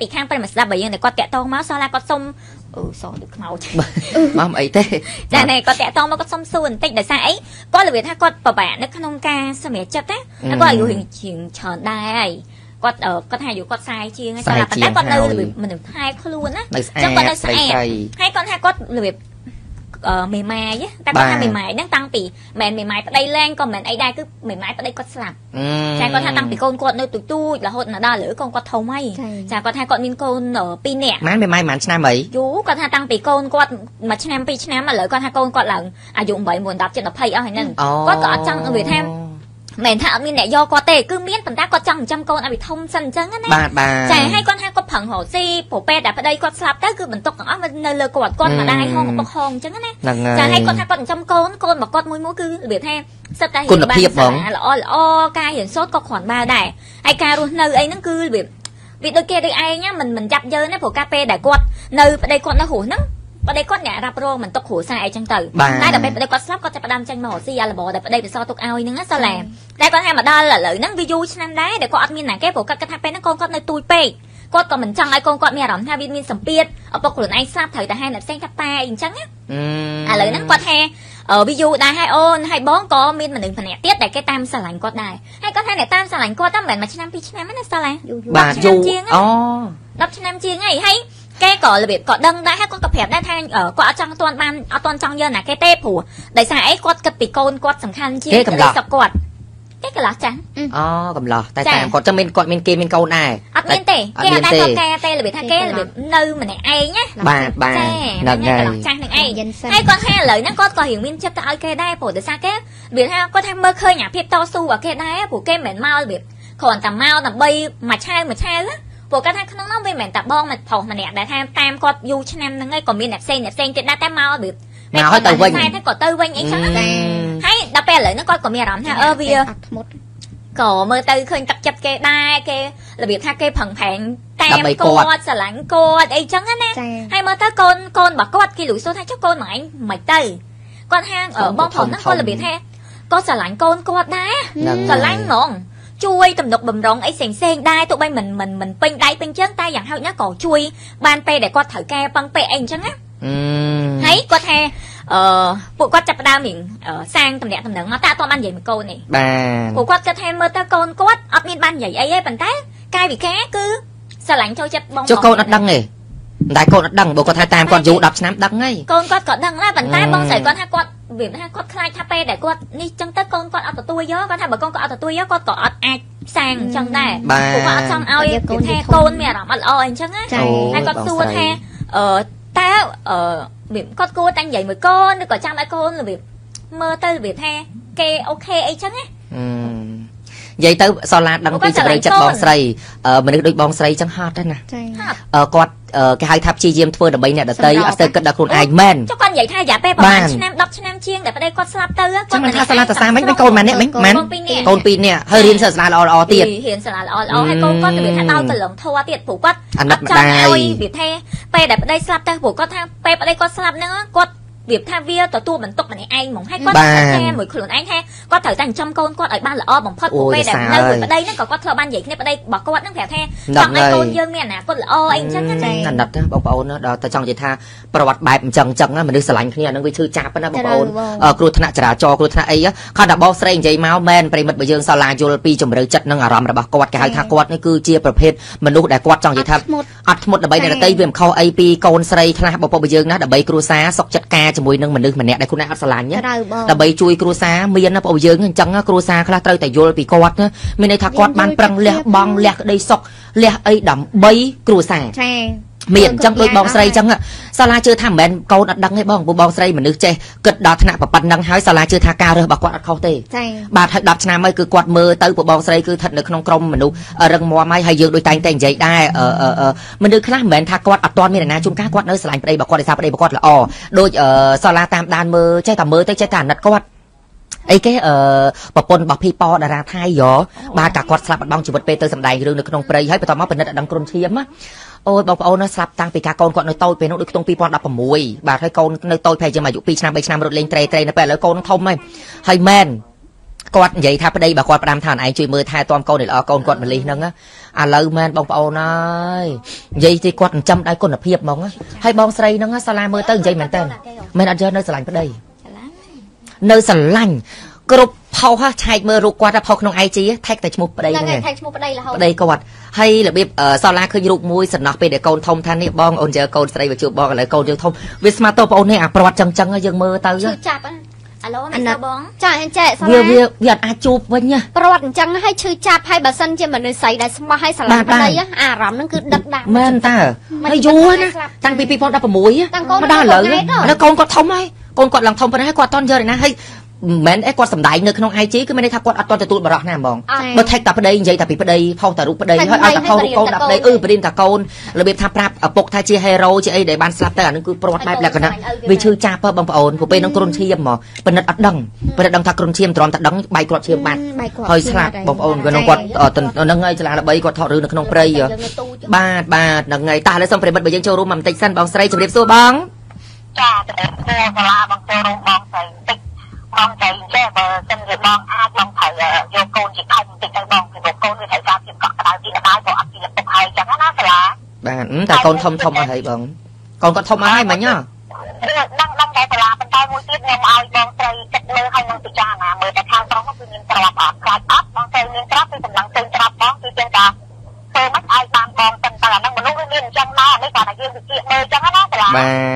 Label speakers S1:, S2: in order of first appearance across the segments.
S1: ពីខាងប្រិមស្ដាប់បើយើងតែគាត់តាក់តងមកសោះឡាគាត់សុំអឺសោះដូចខ្មោច
S2: មកអីទេ
S1: ចាណែគាត់តាក់តងមកគាត់សុំសួរបន្តិចដោយសារអីគាត់របៀបថាគាត់ពិបាកនៅក្នុងការសម្រេចចិត្តណាហើយគាត់អាយុរៀងជាងច្រើនដែរហើយគាត់អឺគាត់ថាអាយុគាត់40ជាងហើយតែប៉ុន្តែគាត់នៅរបៀបមនុស្សថែខ្លួនណា
S2: នៅស្អា
S1: ចឹងគាត់នៅ
S2: ត
S1: ស្ស្រីអាត
S2: ស្រី
S1: ហើយគាត់ថាគាត់របៀបអឺ មេម៉ាយតែគាត់ថាមេម៉ាយហ្នឹងតាំងពីមិនមេម៉ាយប្តីលែងក៏មិនអីដែរគឺមេម៉ាយប្តីគាត់ស្លាប់ចាគាត់ថាតាំងពីកូនគាត់នៅទូចទូចរហូតមកដល់ឥឡូវកូនគាត់ធំហើយចាគាត់ថាគាត់មានកូន2នាក់
S2: ម៉ែមិនម៉ែមិនឆ្នាំអី
S1: យូគាត់ថាតាំងពីកូនគាត់មួយឆ្នាំពីរឆ្នាំឥឡូវគាត់ថាកូនគាត់ឡើងអាយុ8 9 10 7 20អស់ហើយហ្នឹង
S2: អូ
S1: គាត់ក៏អត់ចង់និយាយថា មិនថាអត់មានអ្នកយកគាត់ទេគឺមានប៉ុន្តែគាត់ចង់ចិញ្ចឹមកូនឲ្យវាធំសិនអញ្ចឹងណា
S2: បាទបាទ
S1: ចាហើយគាត់ថាគាត់ប្រឹងរកស៊ីព្រោះពេលដែលប្តីគាត់ស្លាប់ទៅគឺបន្ទុកទាំងអស់នៅលើគាត់គាត់ម្ដាយហងឪពុកហងអញ្ចឹងណា
S2: ហ្នឹងហើយ
S1: ចាហើយគាត់ថាគាត់ចិញ្ចឹមកូនកូនរបស់គាត់មួយមួយគឺរបៀបថាសិតតែ
S2: គុណភាពហ្មង
S1: ល្អល្អការរៀនសូត្រក៏គ្រាន់បើដែរហើយការរស់នៅអីហ្នឹងគឺរបៀបវាដូចគេដូចឯងណាមិនមិនចាប់យើងណាព្រោះការពេលដែលគាត់នៅប្តីគាត់នៅរស់ហ្នឹង ប្តីគាត់អ្នករ៉ាប់រងមិនទុកគ្រួសារអីចឹងទៅ
S2: បាទ
S1: តែដល់ពេលប្តីគាត់ស្លាប់គាត់ចាប់ផ្ដើមចេញមករកស៊ីអាលបដែលប្តីទៅសល់ទុកឲ្យហ្នឹងណាសាឡាតែគាត់ថាមកដល់ឥឡូវហ្នឹងវាយូរឆ្នាំដែរដែលគាត់អត់មានណាគេព្រោះគាត់គិតថាពេលហ្នឹងកូនគាត់នៅទូចពេកគាត់ក៏មិនចង់ឲ្យកូនគាត់មានអារម្មណ៍ថាវាមានសម្ពាធឪពុកខ្លួនឯងស្លាប់ត្រូវតែហែអ្នកផ្សេងថាប៉ាអីអញ្ចឹងណា
S2: អឺ
S1: ឥឡូវហ្នឹងគាត់ថាអឺវាយូរដែរហើយអូនហើយបងក៏មានមនុស្សម្នាក់ទៀតដែលគេតាមស្រឡាញ់គាត់ដែរហើយគាត់ថាអ្នកតាមស្រឡាញ់គាត់តែមិនមែនមួយឆ្នាំពីរឆ្នាំទេណាសាឡាយូរយូរ
S2: បាទយូរ
S1: ជាង
S2: អូ
S1: 10ឆ្នាំជាងហើយហើយ គេក៏របៀបក៏ដឹងដែរហើយគាត់ក៏ប្រាប់ដែរថាអឺគាត់អត់ចង់ទាន់បានអត់ទាន់ចង់យកណាគេទេព្រោះដោយសារអីគាត់គិតពីកូនគាត់សំខាន់ជាងក្តីសុខគាត់គេកន្លោះចាស់
S2: អូកំឡោះតែ
S1: ចា
S2: តាមគាត់ចឹងមានគាត់មានគេមានកូនដែរ
S1: អត់មានទេ
S2: អត់
S1: គេ
S2: មា
S1: អ
S2: ន
S1: ត់ដែរ
S2: ទេ
S1: ធ្វើការទេរបៀបថាគេរបៀបនៅម្នាក់ឯងណា
S2: បាទបាទ
S1: ចា
S2: ហ្នឹង
S1: ក
S2: ហើយ
S1: ន្លោះចាស់នឹងឯង
S3: យិនសិន
S1: ហើយគាត់ថាឥឡូវហ្នឹងគាត់ក៏រៀងមានចិត្តទៅឲ្យគេដែរព្រោះដោយសារគេវាថាគាត់ថាមើលឃើញអាភាពតស៊ូរបស់គេដែរព្រោះគេមិនមែនមករបៀបគ្រាន់តែមកដើម្បីមួយឆាវមួយឆាវណា ព្រោះគាត់ថាក្នុងនោះវាមិនមែនតែបងមកប្រុសម្នាក់ដែលថាតាមគាត់យូរឆ្នាំហ្នឹងហើយក៏មានអ្នកផ្សេងអ្នកផ្សេងទៀតដែរតែមករបៀប
S2: មកឲ្យទៅវិញ
S1: តែក៏ទៅវិញអីចឹងណា
S2: អឺ
S1: ហើយដល់ពេលឥឡូវហ្នឹងគាត់ក៏មានអារម្មណ៍ថាអឺវា
S3: អត់ធ្មត់
S1: ក៏មើលទៅឃើញទឹកចិត្តគេដែរគេរបៀបថាគេប្រឹងប្រែងតា
S2: ដើម្បី
S1: ម
S2: គាត់
S1: គាត់ស្រឡាញ់គាត់អីចឹងណា
S3: ចា
S1: ហើយមើលទៅកូនកូនរបស់គាត់គេលួចសួរថាចុះកូនម៉ែឯងមិនទៅគាត់ហាងអឺ
S2: ធំ
S1: បងប្រុសហ្នឹង
S2: ធំ
S1: គាត់របៀបថាគាត់ស្រឡាញ់កូនគាត់ដែរ
S2: ហ្នឹង
S1: ស្រឡាញ់ហ្មង ជួយទំនុកបំរុងអីផ្សេងផ្សេងៗដែរទោះបីមិនមិនមិនពេញដៃពេញជើងតែយ៉ាងហោចណាស់ក៏ជួយបានពេលដែលគាត់ត្រូវការប៉ឹងពេកអីអញ្ចឹងណា
S2: អឺ
S1: ហើយគាត់ថាអឺពួកគាត់ចាប់ផ្ដើមរៀងអឺសាងតំណែងតំណែងមកតែអត់ទាន់បាននិយាយមួយកូនទេ
S2: បាទ
S1: ពួកគាត់គិតថាមើលទៅកូនគាត់អត់មានបាននិយាយអីទេប៉ុន្តែកាយវិការគឺស្រឡាញ់ចូលចិត្តបង
S2: ចុះកូនអត់ដឹងទេតែកូនអត់ដឹងបើគាត់ថាតាមគាត់យូរ10ឆ្នាំដឹងហើយកូ
S1: នគាត់ក៏ដឹងដែរប៉ុន្តែ
S2: អឺ
S1: បងស្រីគាត់ថាគាត់ វាថាគាត់ខ្លាចថាពេលដែលគាត់នេះចឹងទៅកូនគាត់អត់ទទួលយកគាត់ថាបើកូនគាត់អត់ទទួលយកគាត់ក៏អត់អាចសាងអញ្ចឹងដែរ
S2: បាទ
S1: ពួកគាត់អត់ចង់ឲ្យ
S3: យកកូន
S1: ថា
S3: ទៅធំ
S1: កូនមានអារម្មណ៍អត់ល្អអីចឹងណា
S3: ចា
S2: អូ
S1: ហើយគាត់
S2: បង
S1: សួរ
S2: ស្រី
S1: ថាអឺតើអឺវាគាត់គួរតែនិយាយមួយកូនឬក៏ចាំឲ្យកូនរបៀបមើលទៅរបៀបថាគេអូខេអីចឹងណា
S2: អឺនិយាយទៅសឡាដឹងពីជម្រៅចិត្តបងស្រីអឺមនុស្សដូចបងស្រីចឹងហត់ទេណា
S3: ចា
S2: អឺគាត់អឺ គេហៅថាព្យាយាមធ្វើដើម្បីអ្នកដតី
S3: សម្រាប់
S2: អត់ស្ទើរគិតដល់ខ្លួនឯងមែន
S1: ចុះគាត់និយាយថារយៈពេលប្រហែ
S2: បា
S1: ល
S2: ន
S1: ឆ្នាំ10ឆ្នាំជាងដែលប្តីគាត់ស្លាប់ទៅ
S2: ចឹងមិនថាសាលាតាសាមិញមិនកូនម៉ានេះមិញមែន
S1: កូនពីរនាក់
S2: កូនពីរនាក់ហើយរៀនសិស្សសាលាល្អល្អទៀត
S1: រៀនសាលាល្អល្អហើយកូនគាត់ទៅវាថាដោយកលងធัวទៀតព្រោះគាត់
S2: អាណិត
S1: អត់ចង់
S2: ម្ដាយ
S1: ឲ្យវាថាពេលដែលប្តីស្លាប់ទៅព្រោះគាត់ថាពេលប្តីគាត់ស្លាប់ហ្នឹងគាត់ វាថាវាទទួលបន្ទុកម្នាក់ឯងហ្មងហើយគាត់
S2: បាទ
S1: ថាមួយខ្លួនឯងថាគាត់ត្រូវតែចិញ្ចឹមកូនគាត់ឲ្យបានល្អបំផុត
S2: អូ
S1: ព្រោះ
S2: យ
S1: ពេលដែល
S2: សើ
S1: នៅមួយ
S2: ហើយ
S1: ប្តីហ្នឹងក៏គាត់ធ្វើបាននិយាយគ្នាប្តីរបស់គាត់ហ្នឹងប្រាប់ថា
S2: ដឹង
S1: ចង់ឲ្យកូន
S2: ហើយ
S1: យើងមានអនាគតល្អអីអញ្ចឹងណា
S3: ចា
S2: អាណិតណាបងប្អូនណាដល់តែចង់និយាយថាប្រវត្តិបែបអញ្ចឹងអញ្ចឹងណាមនុស្សស្រឡាញ់គ្នាអានឹងវាឈឺចាប់ណាបងប្អូន
S3: ត្រូវបង
S2: អឺគ្រោះថ្នាក់ចរាចរណ៍គ្រោះថ្នាក់អីគាត់តែបងស្រីនិយាយមកមែនប្រិមិត្តបើយើងសាលាយល់ពីជំរឿចិត្តនិងអារម្មណ៍របស់គាត់គេហៅថាគាត់នេះគឺជាប្រភេទមនុស្សដែលគាត់ចង់និយាយថា
S3: ធ្មត់
S2: អត់ធ្មត់ដើម្បី
S3: ចា៎
S2: អ្នកដតីវាមិនខុសអីពីកូនស្រីខ្លះបងប្អូនយើងណាដើម្បីគ្រួសារសុខចិត្តការជាមួយនឹងមនុស្សម្នាក់ដែលខ្លួនឯងអត់ស្រឡាញ់ណា
S3: ត្រូវបង
S2: ដើម្បីជួយគ្រួសារមានណាបងប្អូនយើងអញ្ចឹងណាគ្រួសារខ្លះត្រូវតែយល់ពីគាត់ណាមានន័យថាគាត់បានប្រឹងលះបង់លះក្តីសុខលះអីដើម្បីគ្រួសារ
S3: ចា
S2: មានអញ្ចឹងដូចបងស្រីអញ្ចឹងសាលាជឿថាមិនមែនកូនអត់ដឹងទេបងព្រោះបងស្រីមនុស្សចេះគិតដល់ថ្នាក់ប៉ុណ្ណឹងហើយសាលាជឿថាការរើសរបស់គាត់អត់ខុសទេ
S3: ចា
S2: បាទហើយ10ឆ្នាំហើយគឺគាត់មើលទៅពួកបងស្រីគឺស្ថិតនៅក្នុងក្រុមមនុស្សរឹងមាំហើយហើយយើងដូចតែងតែនិយាយដែរអឺអឺអឺមនុស្សខ្លះមិនមែនថាគាត់អត់ទាន់មានអ្នកណាជួនកាលគាត់នៅស្រឡាញ់ប្តីរបស់គាត់ដោយសារប្តីរបស់គាត់ល្អដូចអឺសាលាតាមដានមើលចេះតែមើលទៅចេះតែអាណិតគាត់អីគេអឺប្រពន្ធរបស់ភីប៉តារាថៃយោបាទកាគាត់ស្លាប់បាត់បង់ជីវិតពេលទៅសម្ដែងរឿងនៅក្នុងព្រៃហើយបន្ទាប់មកពិនិត្យអត់ដឹងក្រុមឈាមណា អូយបងប្អូនណាស្លាប់តាំងពីការកូនគាត់នៅតូចពេលនោះដូចខ្ទង់2016បាទហើយកូននៅតូចប្រហែលជាអាយុ2ឆ្នាំ3ឆ្នាំរត់លេងត្រេត្រេនៅពេលឥឡូវកូនធំហើយហើយមែនគាត់និយាយថាប្តីបើគាត់ផ្ដាំថាឯងជួយមើលថែទាំកូនឲ្យល្អកូនគាត់មលិះហ្នឹងឥឡូវមែនបងប្អូនអើយនិយាយទីគាត់ចិញ្ចឹមដោយគុណភាពហ្មងហើយបងស្រីហ្នឹងសាលាមើលទៅនិយាយមែនតើមែនអត់យកនៅស្រឡាញ់ប្តីនៅស្រឡាញ់គ្រប់ ផុសឆែកមើលរូបគាត់ផុសក្នុង IG ថែកតែឈ្មោះប្តី
S1: ហ្នឹង
S2: ហ្នឹង
S1: ហើយថែឈ្មោះប្តីរហូត
S2: ប្តីគាត់ហើយរបៀបអឺសាលាឃើញរូបមួយសំណោះពេលដែលកូនធំថានេះបងអូនជើកូនស្រីមកជួបបងឥឡូវកូនយើងធំវាស្មាតទៅបងអូននេះអាប្រវត្តិចឹងចឹងយើងមើលទៅ
S1: ឈឺចាប់ហ្នឹងអាឡូមិនទៅបង
S3: ចាអញ្ចឹងសា
S2: វា
S3: លា
S2: វាវាអត់អាចជួបវិញណា
S3: ប្រវត្តិអញ្ចឹងឲ្យឈឺចាប់ឲ្យបើសិនជាមនុស្សស្រីដែលស្មោះឲ្យស្រឡាញ់
S2: បាទ
S3: ប្តីអាអារម្មណ៍ហ្នឹងគឺដិតដាម
S2: មែនតើ
S3: មិន
S2: ហើយយូរណា
S3: ស្លាប់
S2: តាំងពី2016
S3: តាំងកូន
S2: មកដល់ឥឡូវ
S3: កូនឯងដល់
S2: ឥឡូវកូនគាត់ធំហើយកូនគាត់ឡើងធំប៉ុណ្ណាហើយគាត់អត់តន់យកឯណាហើយ មិនមែនអីគាត់សំដែងនៅក្នុង IG គឺមានន័យថាគាត់អត់តន់ទទួលបរោះណាហ្មង
S1: អត់
S2: បើថែកតាប្តីនិយាយតែពីប្តីផុសតែរូបប្តី
S3: ហើយ
S2: ហើយឲ្យតែផុសរូបកូន
S1: ប្តី
S2: ដាក់ប្តី
S1: ឲ្យ
S2: អឺ
S1: ប្តី
S2: ប្រៀនតាកូនរបៀបថាប្រាប់ឪពុកថាជា hero ជាអីដែលបានស្លាប់ទៅអានឹងគឺប្រវត្តិបែបលក្ខណៈ
S1: ឲ្យ
S2: វាឈឺចាប់ហ៎បងប្អូនព្រោះពេលហ្នឹងគ្រុនឈាមហ្មងប៉និតអត់ដឹងប៉និតដឹងថាគ្រុនឈាមទ្រាំតែដឹងបែកគ្រាប់ឈាមបាត់
S3: បែកគ្រាប់
S2: ហើយស្លាប់បងប្អូនគាត់គាត់អត់ហ្នឹងហើយឆ្លាល្បីគាត់ថតរឿងនៅក្នុងព្រៃហ៎
S1: យើងនៅទូច
S2: បាទបាទហ្នឹងហើយតោះឥឡូវសូមប្រិមិត្តបើយើងចូលរួមមកបន្តិចសិនបងស្រីជម្រាបសួរបង
S4: ចាតែគួរសាលាបងចូលរួមបងស្រីតិច បងស្រីចេះបើសិនជាបងអាចបងត្រូវយកកូនជាខំបន្តិចទៅបងពីព្រោះកូនវាត្រូវការភាពកក់ក្ដៅពីម្ដាយក៏អត់ពីឪពុកហើយចឹងណាសាលា
S2: បាទអឺតែកូនធំធំអស់ហើយបងកូនគាត់ធំអស់ហើយមិញហ៎
S4: ដឹងដឹងតែសាលាបន្តមួយទៀតខ្ញុំឲ្យបងស្រីគិតមើលឲ្យនឹងពិចារណាមើលតែខាងប្រុសគឺមានក្របអត់ខ្លាចអត់បងស្រីមានក្របគឺកម្លាំងពេញក្របបងគឺចឹងតាធ្វើមិនឲ្យបានបងប៉ុន្តែអានឹងមនុស្សវាមានអញ្ចឹងណានេះគាត់តែយើងវិជាមើលចឹងណាសាលា
S2: បាទ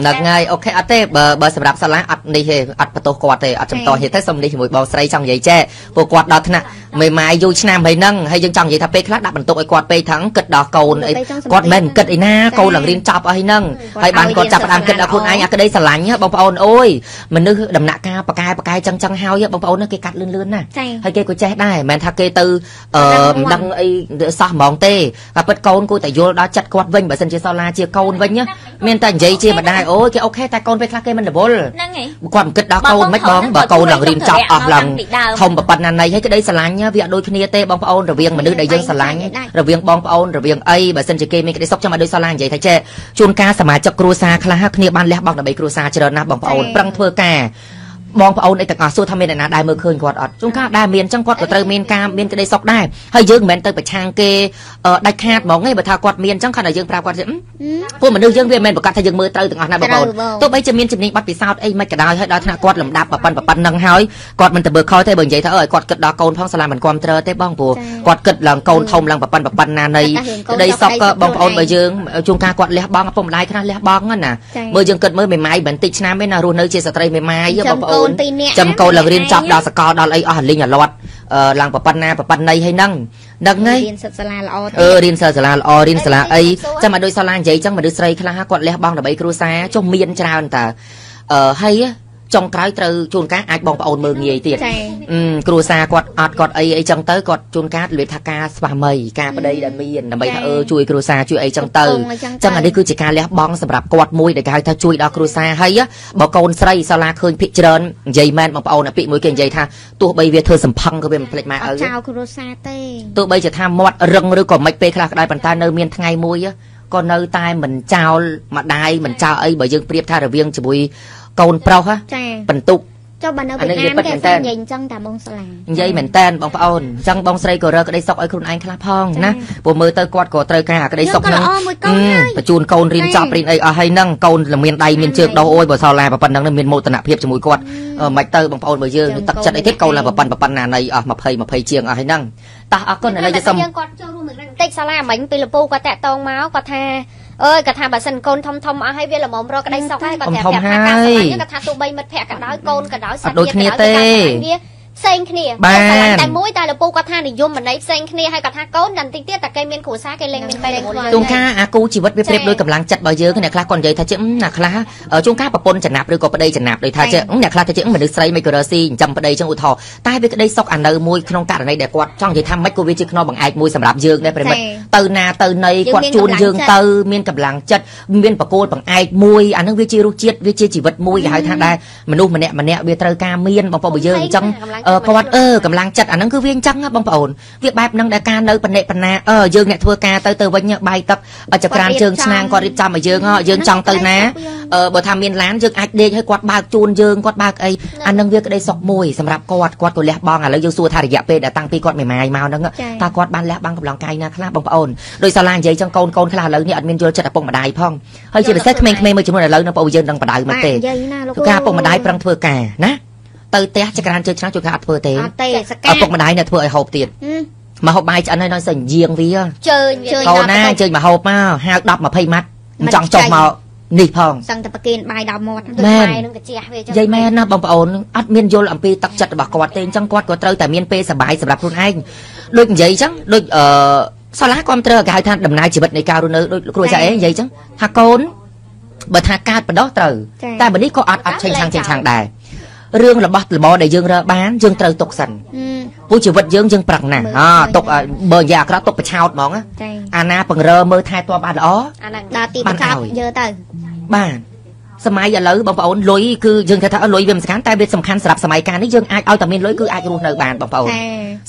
S2: ហ្នឹងហើយអូខេអត់ទេបើបើសម្រាប់សាលាអត់នេះទេអត់បន្ទោសគាត់ទេអត់ចំតោះទេទេសុំនេះជាមួយបងស្រីចង់និយាយចេះពួកគាត់ដល់ថ្នាក់មេម៉ាយយូរឆ្នាំហើយហ្នឹងហើយយើងចង់និយាយថាពេលខ្លះដាក់បន្ទុកឲ្យគាត់ពេកថឹងគិតដល់កូនអីគាត់មិនមែនគិតអីណាកូនឡើងរៀនចប់អស់ហើយហ្នឹងហើយបានគាត់ចាប់ផ្ដើមគិតដល់ខ្លួនឯងអាក្តីស្រឡាញ់ហ៎បងប្អូនអូយមនុស្សដំណាក់កាលប៉កែប៉កែចឹងចឹងហើយហ៎បងប្អូនណាគេកាត់លឿនលឿនណា
S3: ចា
S2: ហើយគេក៏ចេះដែរមិនមែនថាគេទៅអឺមិនដឹងអីសោះហ្មងទេក៏ពិតកូនគួរតែយល់ដល់ចិត្តគាត់វិញបើសិនជាសាលាជាកូនវិញណាមានតែនិយាយជាម្ដាយអូយគេអូខេតែកូនពេលខ្លះគេមិនរវល់
S1: ហ្នឹងហើយ
S2: គាត់មិនគិតដល់កូនមិនបង
S1: បង
S2: បើកូនឡើងរៀនចប់អស់ឡើង
S1: ពីដើម
S2: ធំប្រប៉ុណ្ណាណីហើយក្តីស្រឡាញ់វាអត់ដូចគ្នាទេបងប្អូនរវាងមនុស្សដែលយើងស្រឡាញ់រវាងបងប្អូនរវាងអីបើសិនជាគេមានក្តីសុខចាំឲ្យដូចសាលានិយាយថាចេះជួនកាលសមាជិកគ្រួសារខ្លះគ្នាបានលះបង់ដើម្បីគ្រួសារច្រើនណាស់បងប្អូនប្រឹងធ្វើការ បងប្អូនអីទាំងអស់សួរថាមានអ្នកណាដែលមើលឃើញគាត់អត់ជួនកាលដែលមានអញ្ចឹងគាត់ក៏ត្រូវមានការមានក្តីសុខដែរហើយយើងមិនមែនទៅប្រឆាំងគេអឺដាច់ខាតហ្មងទេបើថាគាត់មានអញ្ចឹងគាត់តែយើងប្រាប់គាត់ថាអឺពួកមនុស្សយើងវាមិនមែនប្រកាសថាយើងមើលត្រូវទាំងអស់ណាបងប្អូនទោះបីជាមានជំនាញប័ណ្ណពិសោធន៍អីមិនក៏ដោយហើយដល់ថ្នាក់គាត់លំដាប់ប៉ប៉ុណ្ណប៉ុណ្ណឹងហើយគាត់មិនទៅមើលខុសទេបើនិយាយថាអើយគាត់គិតដល់កូនផងសាលាមិនគ្រប់ត្រទេបងព្រោះគាត់គិតឡើងកូនធំឡើងប៉ប៉ុណ្ណប៉ុណ្ណានៃក្តីសុខក៏បងប្អូនបើយើងជួនកាលគាត់លះបង់ឪពុកម្ដាយខ្លះលះបង់ហ្នឹងណាមើលយើងគិតមើលមេម៉ាយមិនតិចឆ្នាំទេណារស់នៅជាស្ត្រីមេម៉ាយបងប្អូន
S3: ទីនេះ
S2: ចាំកូនឡើងរៀនចប់ដល់សកលដល់អីអស់លីងអាលាត់អឺឡើងប៉ប៉ុណ្ណាប៉ប៉ុណ្ណៃហើយហ្នឹងហ្នឹងហើយ
S3: រៀនសិទ្ធសាលាល្អ
S2: អឺរៀនសិស្សសាលាល្អរៀនសាលាអីចាំមកដូចសាលានិយាយចឹងមនុស្សស្រីខ្លះគាត់លះបង់ដើម្បីគ្រួសារចុះមានច្រើនតើអឺហើយ ចុងក្រោយត្រូវជួនកាលអាចបងប្អូនមើលងាយទៀត
S3: ចា
S2: អឺគ្រួសារគាត់អត់គាត់អីអីចឹងទៅគាត់ជួនកាលរបៀបថាការស្វាមីការប្តីដែលមានដើម្បីថាអឺជួយគ្រួសារជួយអីចឹងទៅចឹងអានេះគឺជាការលះបង់សម្រាប់គាត់មួយដែលគេហៅថាជួយដល់គ្រួសារហើយបើកូនស្រីសាលាឃើញភិកច្រើននិយាយមែនបងប្អូនអាពាក្យមួយគេនិយាយថាទោះបីវាធ្វើសំផឹងក៏វាមិនភ្លេចម៉ែ
S3: អត់
S2: ឪ
S3: ចោលគ្រួសារទេ
S2: ទោះបីជាថាមាត់រឹងឬក៏មិនពេលខ្លះក៏ដោយប៉ុន្តែនៅមានថ្ងៃមួយក៏នៅតែមិនចោលម្ដាយមិនចោលអីបើយើងប្រៀបថារវាងជាមួយ កូនប្រុសហ៎
S3: ចា
S2: បន្ទុក
S3: ចុះបើនៅ
S2: អានេះ
S3: ពី
S2: និយាយ
S3: ណា
S2: ពិត
S3: គេ
S2: មែនតើ
S3: និយាយអញ្ចឹងតាបងសាលា
S2: និយាយមែនតែនបងប្អូនអញ្ចឹងបងស្រីក៏រកក្តីសុខឲ្យខ្លួនឯងខ្លះផងណាព្រោះមើលទៅគាត់ក៏ត្រូវការអាក្តីសុខ
S3: យើងក៏
S2: ហ្នឹង
S3: ល្អមួយកូនហើយ
S2: បញ្ជូនកូនរៀនចប់រៀនអីអស់ហើយហ្នឹងកូនល្មានដៃមានជើងដោះអូយបើសាលាប៉ុណ្ណឹងមានមោទនភាពជាមួយគាត់អឺមិនទៅបងប្អូនបើយើងទឹកចិត្តអីទៀតកូនឡើងប៉ុណ្ណប៉ុណ្ណានៃអស់20 20ជាងអស់ហើយហ្នឹងតោះអរគុណឥឡូវយើងសុំ
S3: យើងគាត់ចូលរួមមួយបន្តិចសាលាមិញពេលលពូគាត់តាក់តងមកគាត់ថា អើយគាត់ថាបើសិនកូនធំធំអស់ហើយវាល្មមរកក្តីសុខហើយគាត់ប្រាប់ប្រាប់ថាការស្រឡាញ់គាត់ថាទោះបីមិត្តភក្តិក៏ដោយកូនក៏ដោយសាច់ញាតិក៏ដោយវា ផ្សេងគ្នាតែមួយតែលពូគាត់ថានិយមន័យផ្សេងគ្នាហើយគាត់ថាកូនដល់តិចទៀតតែគេមានគ្រួសារគេលែងមានពេលរវល់
S2: ជួនកាលអាគូជីវិតវាប្រៀបដូចកម្លាំងចិត្តរបស់យើងអ្នកខ្លះគាត់និយាយថាជាអ្នកខ្លះជួនកាលប្រពន្ធចំណាប់ឬក៏ប្តីចំណាប់ដូចថាជាអ្នកខ្លះថាជាមនុស្សស្រីមិនក៏រកស៊ីចិញ្ចឹមប្តីចឹងឧទាហរណ៍តែវាក្តីសុខអានៅមួយក្នុងករណីដែលគាត់ចង់និយាយថាមិនក៏វាជាខ្នងបង្អែកមួយសម្រាប់យើងដែរប្រិមិត្តទៅណាទៅណីគាត់ជួនយើងទៅមានកម្លាំងចិត្តមានបកគោលបង្អែកមួយអានឹងវាជារសជាតិវាជាជីវិតមួយគេហៅថាដែរមនុស្សម្នាក់ម្នាក់វាត្រូវការមានបងប្អូនបើយើងអញ្ចឹងអឺគាត់អឺកម្លាំងចិត្តអាហ្នឹងគឺវាអញ្ចឹងណាបងប្អូនវាបែបហ្នឹងដែលការនៅបនិបណាអឺយើងអ្នកធ្វើការទៅទៅវិញបាយទឹកចក្រានជើងឆ្នាំងគាត់រៀបចំឲ្យយើងហ៎យើងចង់ទៅណាអឺបើថាមានឡានយើងអាចដេកឲ្យគាត់បើកជូនយើងគាត់បើកអីអាហ្នឹងវាក្តីសុខមួយសម្រាប់គាត់គាត់ក៏លះបង់ឥឡូវយើងសួរថារយៈពេលដែលតាំងពីគាត់មេម៉ាយមកហ្នឹងតើគាត់បានលះបង់កម្លាំងកាយណាខ្លះបងប្អូនដោយសាលានិយាយចឹងកូនកូនខ្លះឥឡូវនេះអត់មានយល់ចិត្តឪពុកម្ដាយផងហើយជាពិសេសក្មេងៗមួយចំនួនឥឡូវនៅបងយើងដឹងបដៅមកទេគឺការឪពុកម្ដាយប្រឹងធ្វើការណា ទៅផ្ទះចក្រានជើងឆ្នាំជួនកាលអត់ធ្វើទេ
S3: អត់ទេសកា
S2: ឪពុកម្ដាយនៅធ្វើឲ្យហូបទៀតមកហូបបាយឆ្អិនហើយនៅសញ្ញៀងវា
S3: ជើញជើញ
S2: កូនណាអញ្ជើញមកហូបមកហៅ10 20ម៉ាត់មិនចង់ចុះមកនេះផង
S3: សឹងតែប្រគេនបាយដល់មាត់
S2: មែន
S3: នឹងកាជះវាចឹង
S2: យាយមែនណាបងប្អូនអត់មានយល់អំពីទឹកចិត្តរបស់គាត់ទេអញ្ចឹងគាត់ក៏ត្រូវតែមានពេលសប្បាយសម្រាប់ខ្លួនឯងដូចនិយាយអញ្ចឹងដូចអឺសាលាគ្រប់គ្រងគេហៅថាដំណើរជីវិតនៃការរស់នៅដូចគ្រូចាអេនិយាយអញ្ចឹងថាកូនបើថាកើតបដោះត្រូវតែបើនេះក៏អត់អត់ឆេងឆាំងឆេងឆាំងដែរ រឿងរបស់របរដែលយើងរើបានយើងត្រូវទុកសិនព្រោះជីវិតយើងយើងប្រឹងណាស់អទុកឲ្យបើនិយាយអាក្រក់ទុកបឆោតហ្មងណា
S3: ចា
S2: អាណាបង្រើមើលថែទាំបានល្អ
S3: អាហ្នឹងដល់ទី
S2: បាន
S3: បង្កប់
S2: ឲ្យ
S3: យើទៅ
S2: បាទសម័យឥឡូវបងប្អូនលុយគឺយើងថាថាលុយវាមិនសំខាន់តែវាសំខាន់សម្រាប់សម័យកាលនេះយើងអាចឲ្យតែមានលុយគឺអាចរស់នៅបានបងប្អូន
S3: តែ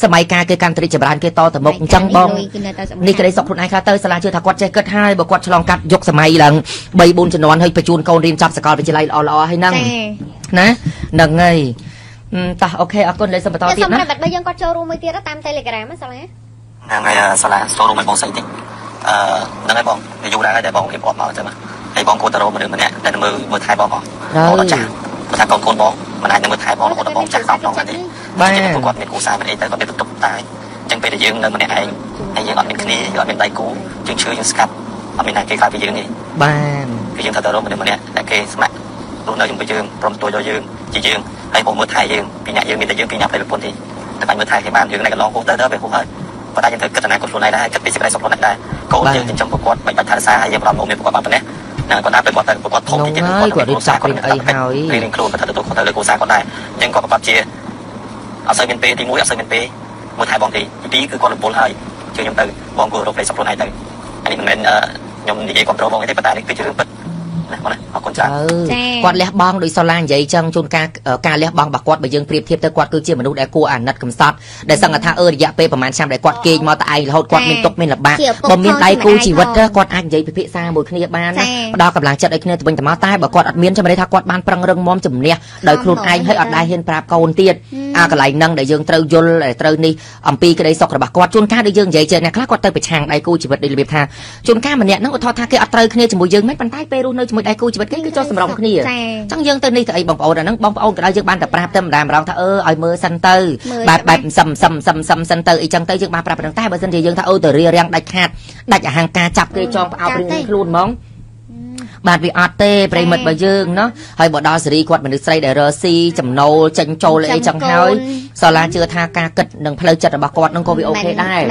S2: សម័យកាលគេកាន់ត្រីចម្រើនគេតទៅមុខអញ្ចឹងបង
S3: លុយគឺនៅតែសំខាន់
S2: នេះក្តីសុខខ្លួនឯងខ្លះទៅសាលាជឿថាគាត់ចេះគិតហើយបើគាត់ឆ្លងកាត់យកសម័យឡើង3 4ជំនាន់ហើយបញ្ជូនកូនរៀនចប់សាកលវិទ្យាល័យល្អល្អហើយហ្នឹង
S3: ចា
S2: ណាហ្នឹងហើយអឺតោះអូខេអរគុណលេខសុំបន្ត
S3: តែ
S2: ទៀត
S3: សុំ
S2: ណា
S3: ប្រាប់បើយើងគាត់ចូលរួមមួយទៀតតាម Telegram ហ្នឹងសាឡា
S5: ហ្នឹងហើយសាលាចូលរួមឲ្យបងស្អីតិចអឺហ្នឹងហើយបងវាយូរដែរតែបងរៀបរាប់មកអញ្ចឹងណាហើយបងគួរតែរកមនុស្សម្នាក់ដែលមើលមើលថែបងបង
S2: ត្រូវ
S5: បងអត់ចាស់បើថាកូនកូនបងមិនអាចនឹងមើលថែបងរហូតដល់បងចាស់ក្រោមបងទេ
S2: បាទ
S5: អញ្ចឹងគាត់មានគូសារមានអីទៅគាត់មានបន្ទុកតែអញ្ចឹងពេលដែលយើងនៅម្នាក់ឯងហើយយើងអត់មានគ្នាយើងអត់មានដៃគូយើងឈឺយើងស្កាត់អត់មានអ្នកគេខ្លាចពីយើងទេ
S2: បាន
S5: គឺយើងត្រូវតែរកមនុស្សម្នាក់ដែលគេស្ម័គ្រ រស់នៅជាមួយយើងព្រមទទួលយកយើងជាយើងហើយបងមើលថែយើងពីអ្នកយើងមានតែយើងពីអ្នកផ្ទៃប្រពន្ធទេតែបាញ់មើលថែគេបានយើងនៅកន្លងហូបទៅទៅវាហូបហើយប៉ុន្តែយើងត្រូវគិតអនាគតខ្លួនឯងដែរគិតពីសេចក្តីសុខខ្លួនឯងដែរកូនយើងចិញ្ចឹមប្រកបបាច់បាច់ថែរក្សាហើយយើងផ្ដំលោកមានប្រកបបានប៉ុណ្ណេះណាគាត់ដាក់ប្រកបទៅប្រកបធំតិចទៀតរៀនខ្លួនគាត់ទៅទទួលគាត់ទៅលើគូសារគាត់ដែរអញ្ចឹងគាត់ប្រកបជាអត់សូវមានពេលទី1អត់សូវមានពេលមួយថែបងទេទី2គឺគាត់រពលហើយជឿខ្ញុំទៅបងគួររកផ្លេសុខខ្លួនឯងទៅអានេះមិនមែនខ្ញុំនិយាយគ្រប់គ្រងបងទេប៉ុន្តែនេះគឺជារឿងពិតណាបងណាអរគុណ ច្រើន
S2: គាត់លះបង់ដោយសូឡានិយាយចឹងជួនកាលការលះបង់របស់គាត់បើយើងប្រៀបធៀបទៅគាត់គឺជាមនុស្សដែលគួរអាណិតកំសត់ដែលសឹងថាអឺរយៈពេលប្រហែលឆ្នាំដែលគាត់គេងមកតែឯងរហូតគាត់មានទុកមានលំបាកបើមានដៃគូជីវិតគាត់អាចនិយាយពិភាក្សាមួយគ្នាបានណាផ្ដល់កម្លាំងចិត្តឲ្យគ្នាទៅវិញទៅមកតែបើគាត់អត់មានចាំន័យថាគាត់បានប្រឹងរឹងមាំជំនះដោយខ្លួនឯងហើយអត់ដែលហ៊ានប្រាប់កូនទៀតអាកន្លែងហ្នឹងដែលយើងត្រូវយល់ដែលត្រូវនេះអំពីក្តីសុខរបស់គាត់ជួនកាលដែលយើងនិយាយចេះអ្នកខ្លះគាត់ទៅប្រឆាំងដៃគូជីវិតដោយរបៀបថាជួនកាលម្នាក់ហ្នឹងឧទាហរណ៍ថាគេអត់ត្រូវគ្នាជាមួយយើងមិនប៉ុន្តែពេលរស់នៅជាមួយដៃគូជីវិតគេគឺចុះសម្រងគ្នា
S3: ចា
S2: ចឹងយើងទៅនេះទៅអីបងប្អូនអាហ្នឹងបងប្អូនក៏ដោយយើងបានតែប្រាប់ទៅម្ដងម្ដងថាអឺឲ្យមើលសិនទៅបែបបែបសឹមសឹមសឹមសឹមសិនទៅអីចឹងទៅយើងបានប្រាប់ប៉ុណ្្នឹងតែបើសិនជាយើងថាអូទៅរៀបរៀងដាច់ខាតដាច់អហង្ការចាប់គេចងផ្អោបរៀងខ្លួនហ្មងបាទវាអត់ទេប្រិមិត្តបើយើងណោះហើយបើដល់សេរីគាត់មនុស្សស្រីដែលរស់ស៊ីចំណូលចេញចូលអីចឹងហើយសាលាជឿថាការគិតនិងផ្លូវចិត្តរបស់គាត់នឹងក៏វាអូខេដែរ